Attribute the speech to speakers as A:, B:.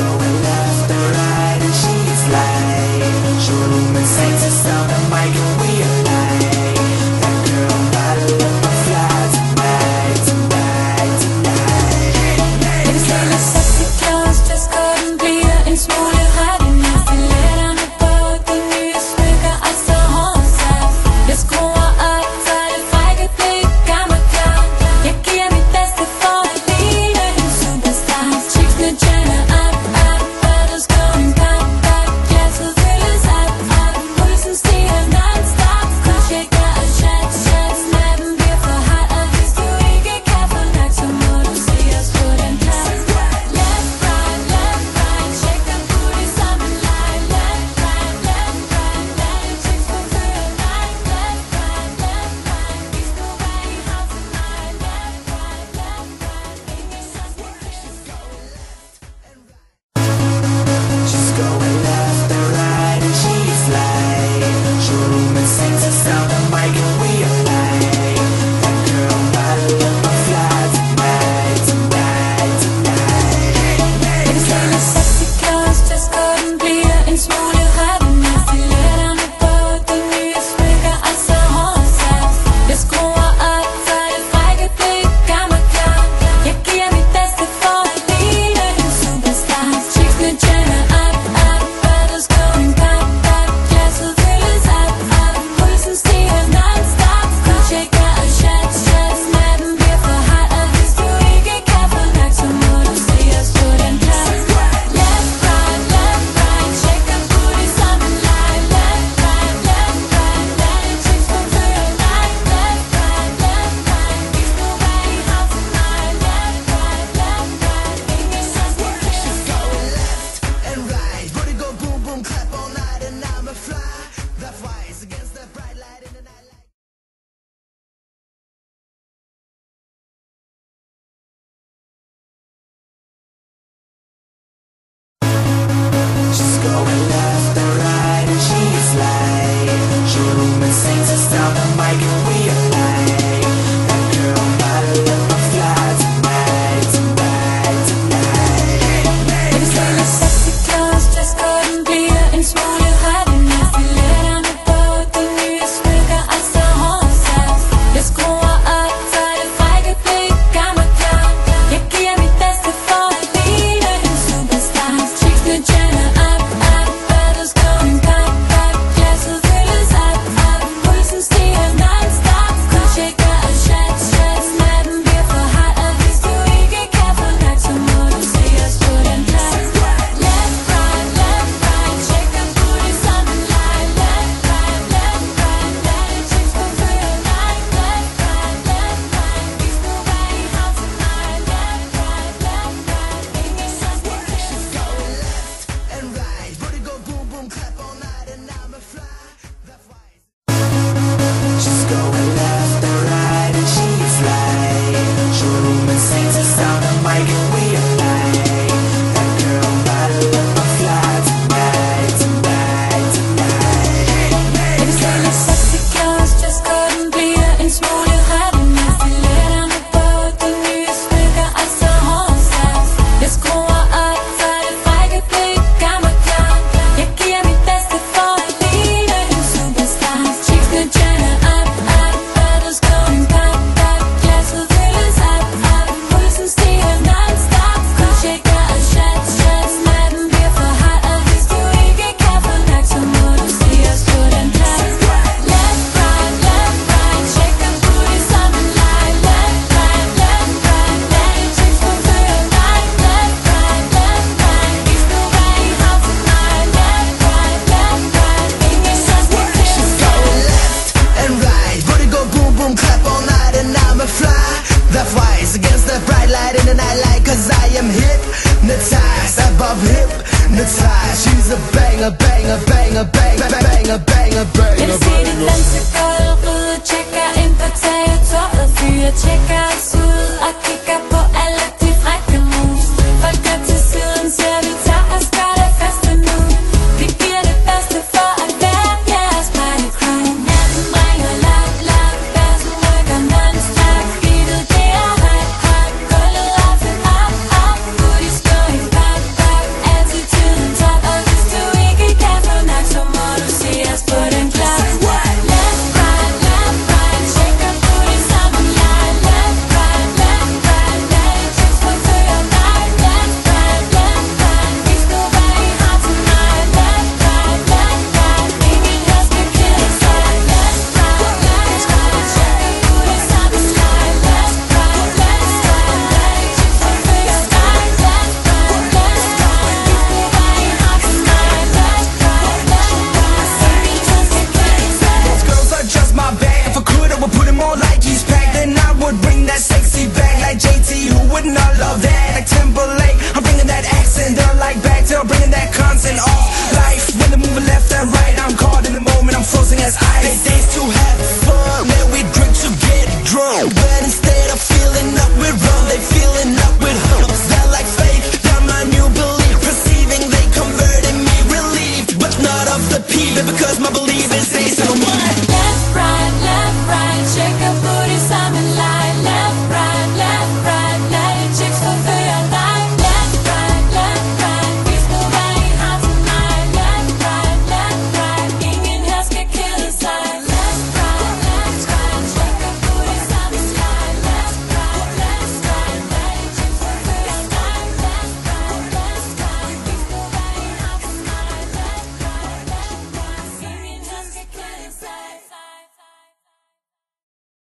A: going frozen as